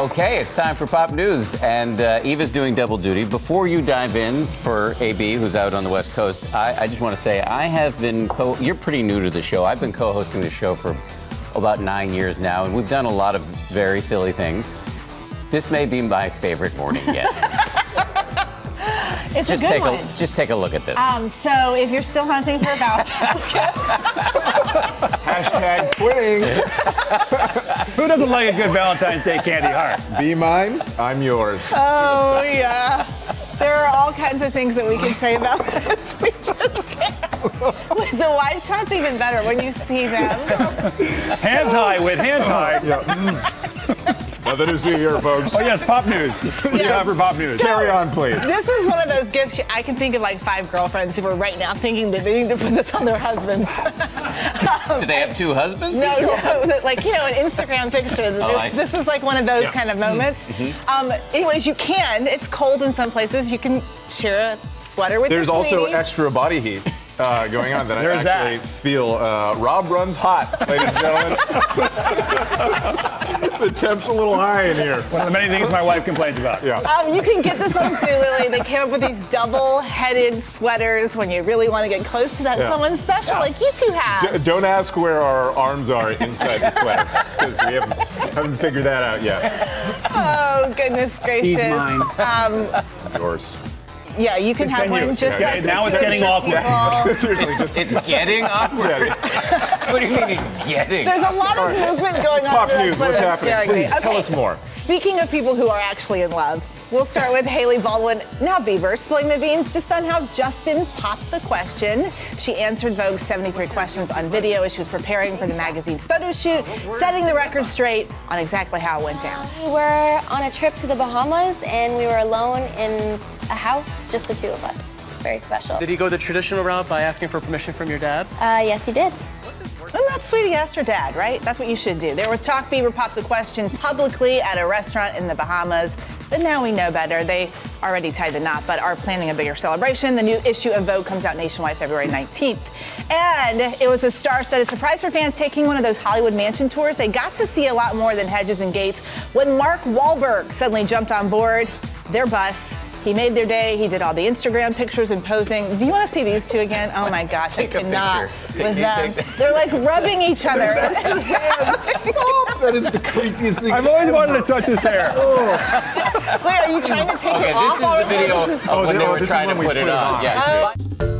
Okay, it's time for pop news, and uh, Eva's doing double duty. Before you dive in for AB, who's out on the West Coast, I, I just want to say I have been. Co- you're pretty new to the show. I've been co-hosting the show for about nine years now, and we've done a lot of very silly things. This may be my favorite morning yet. It's just a good take one. a just take a look at this. Um, so if you're still hunting for a Valentine's gift, Hashtag quitting. Who doesn't like a good Valentine's Day candy heart? Be mine, I'm yours. oh yeah, there are all kinds of things that we can say about this. We just can't. The wide shots even better when you see them. Hands high with hands high. Nothing to see here, folks. Oh yes, pop news. What do you have for pop news? Carry on, please. This is one of those gifts I can think of like five girlfriends who are right now thinking that they need to put this on their husbands. Do they have two husbands? No, no, like you know, an Instagram picture. Oh, I this, see. this is like one of those Yeah. kind of moments. Um, anyways, you can. It's cold in some places. You can share a sweater with There's your also sweetie. extra body heat uh, going on that I There's that. actually feel. Uh, Rob runs hot, ladies and gentlemen. the temp's a little high in here. One of the many things my wife complains about. Yeah. Um, you can get this on Zulily. They came up with these double-headed sweaters when you really want to get close to that Yeah. someone special, like you two have. D- Don't ask where our arms are inside the sweater, because we haven't, haven't figured that out yet. Oh goodness gracious! He's mine. Um, Yours. Yeah, you can have one just Yeah, like now it's getting awkward. people. Seriously, just It's getting awkward. what do you mean it's getting? There's a lot of movement going on. pop news. What's happening? Please me. tell us more. Speaking of people who are actually in love, we'll start with Hailey Baldwin, now Bieber, spilling the beans just on how Justin popped the question. She answered Vogue's 73 questions on video as she was preparing for the magazine's photo shoot, setting the record straight on exactly how it went down. We were on a trip to the Bahamas and we were alone in a house, just the two of us. It's very special. Did he go the traditional route by asking for permission from your dad? Uh, yes, he did. And that's sweet asked her dad, right? That's what you should do. There was talk Bieber popped the question publicly at a restaurant in the Bahamas, but now we know better. They already tied the knot, but are planning a bigger celebration. The new issue of Vogue comes out nationwide February 19th. And it was a star-studded surprise for fans taking one of those Hollywood mansion tours. They got to see a lot more than hedges and gates when Mark Wahlberg suddenly jumped on board their bus. He made their day. He did all the Instagram pictures and posing. Do you want to see these two again? Oh my gosh, Take I a cannot with Take- them. They're like rubbing each other. That is the creepiest thing. I've always wanted to touch his hair. Oh. Wait, are you trying to take Okay, it this off is the already? video This is- of when they oh, were trying to when we put it on. Yeah. Well,